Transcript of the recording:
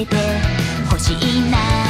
ててほしいな